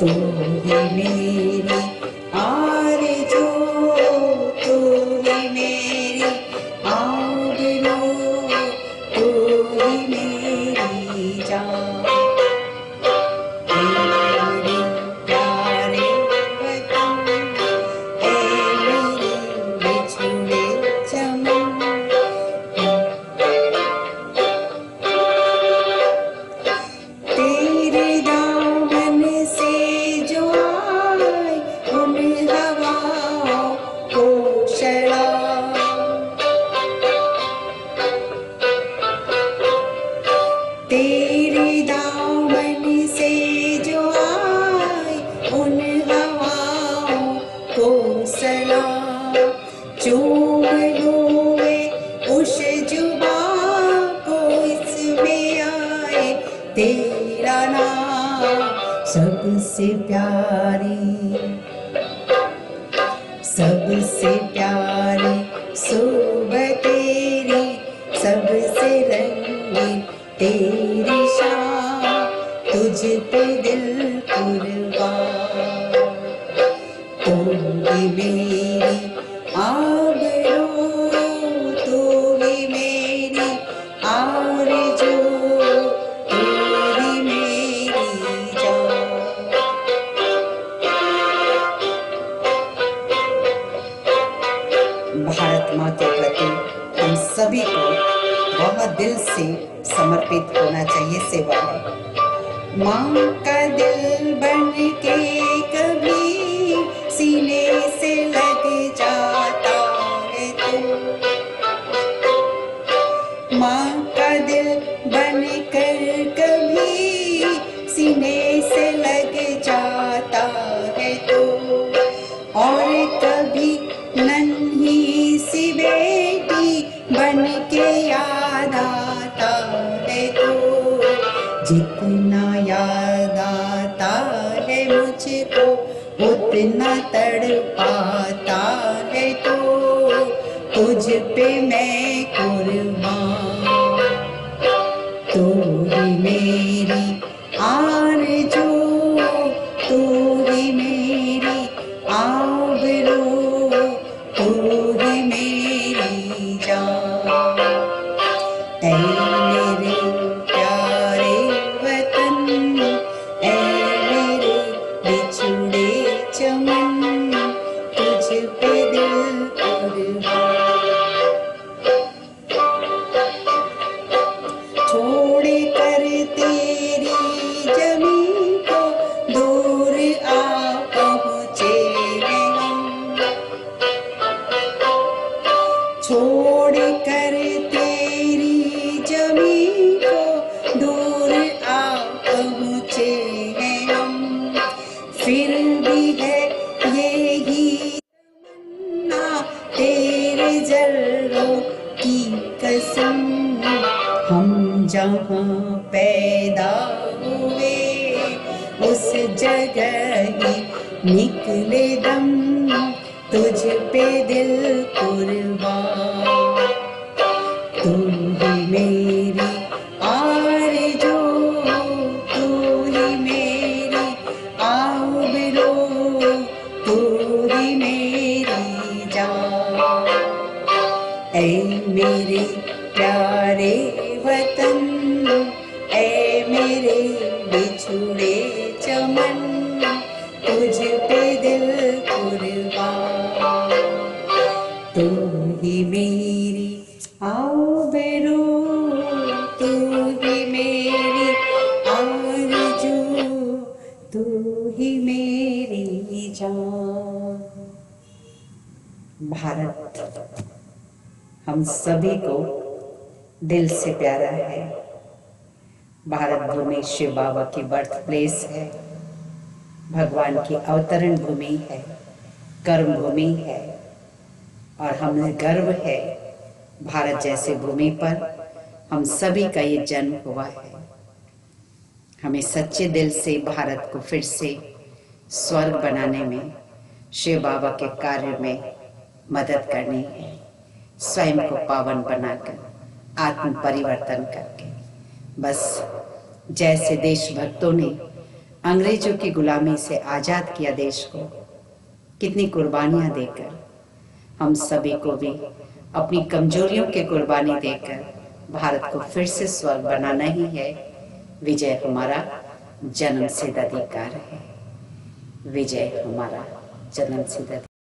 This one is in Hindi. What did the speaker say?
तू मेरा। लूए उस जुबा को इसमें आए। तेरा नाम सबसे प्यारी सबसे प्यारी सुबह तेरी, सबसे रंगीन तेरी शान तुझ पे दिल कुर्बान ही मेरी भारत माँ के प्रति हम सभी को बहुत दिल से समर्पित होना चाहिए सेवा में। माँ का दिल बन के कभी सीने से लग जाता है तो माँ का दिल बन कर कभी सीने से लग जाता है सी बेटी बन के याद आता है तो। जितना याद आता है मुझको, उतना तड़ पाता है तो। तुझ पे मैं कुर्बान। तू fading हैं फिर भी है यही तमन्ना तेरे कसम। हम जहाँ पैदा हुए, उस जगह ही निकले दम। तुझ पे दिल कुर्बान तू मेरी जान ऐ मेरे प्यारे वतन ऐ मेरे बिछुड़े चमन भारत। हम सभी को दिल से प्यारा है। भारत भूमि शिव बाबा की बर्थ प्लेस है। भगवान की अवतरण भूमि है। कर्म भूमि है। और हमें गर्व है। भारत जैसे भूमि पर हम सभी का ये जन्म हुआ है। हमें सच्चे दिल से भारत को फिर से स्वर्ग बनाने में, शिव बाबा के कार्य में मदद करनी है। स्वयं को पावन बनाकर आत्म परिवर्तन करके। बस, जैसे देशभक्तों ने अंग्रेज़ों की गुलामी से आज़ाद किया देश को, कितनी कुर्बानियाँ देकर, हम सभी को भी अपनी कमजोरियों की कुर्बानी देकर, भारत को फिर से स्वर्ग बनाना ही है। विजय हमारा जन्म सिद्ध अधिकार है। विजय हमारा जन्म सिद्ध